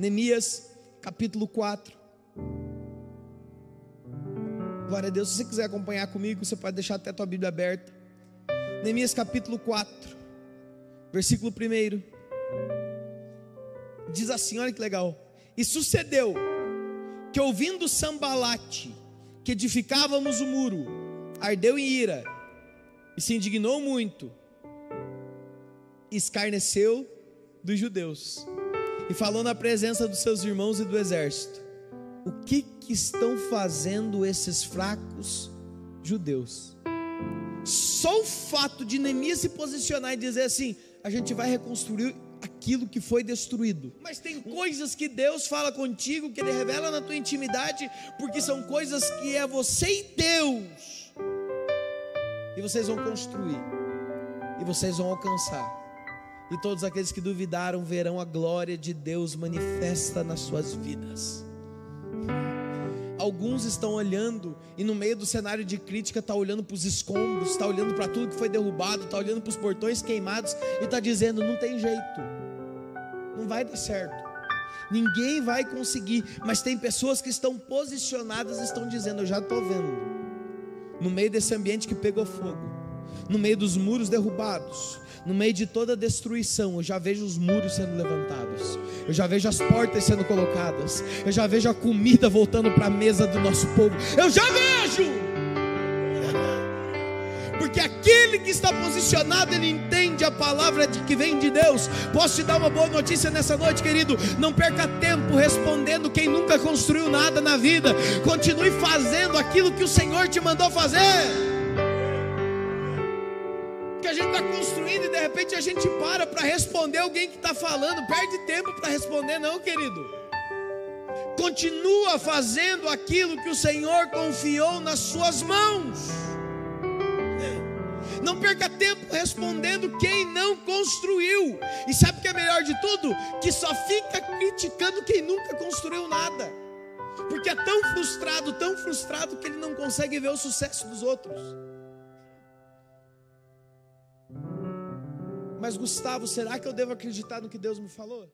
Neemias capítulo 4. Glória a Deus. Se você quiser acompanhar comigo, você pode deixar até a tua Bíblia aberta. Neemias capítulo 4, versículo 1. Diz assim: olha que legal. E sucedeu que, ouvindo Sambalate, que edificávamos o muro, ardeu em ira e se indignou muito, escarneceu dos judeus e falou na presença dos seus irmãos e do exército: O que, que estão fazendo esses fracos judeus? Só o fato de Neemias se posicionar e dizer assim: a gente vai reconstruir aquilo que foi destruído. Mas tem coisas que Deus fala contigo, que Ele revela na tua intimidade, porque são coisas que é você e Deus. E vocês vão construir, e vocês vão alcançar. E todos aqueles que duvidaram verão a glória de Deus manifesta nas suas vidas. Alguns estão olhando e no meio do cenário de crítica está olhando para os escombros, está olhando para tudo que foi derrubado, está olhando para os portões queimados e está dizendo: não tem jeito, não vai dar certo, ninguém vai conseguir. Mas tem pessoas que estão posicionadas e estão dizendo: eu já estou vendo, no meio desse ambiente que pegou fogo, no meio dos muros derrubados, no meio de toda destruição, eu já vejo os muros sendo levantados, eu já vejo as portas sendo colocadas, eu já vejo a comida voltando para a mesa do nosso povo, eu já vejo, porque aquele que está posicionado, ele entende a palavra de que vem de Deus. Posso te dar uma boa notícia nessa noite, querido? Não perca tempo respondendo quem nunca construiu nada na vida, continue fazendo aquilo que o Senhor te mandou fazer a gente está construindo e de repente a gente para para responder alguém que está falando. Perde tempo para responder, não, querido. Continua fazendo aquilo que o Senhor confiou nas suas mãos. Não perca tempo respondendo quem não construiu. E sabe o que é melhor de tudo? Que só fica criticando quem nunca construiu nada. Porque é tão frustrado, tão frustrado que ele não consegue ver o sucesso dos outros. Mas Gustavo, será que eu devo acreditar no que Deus me falou?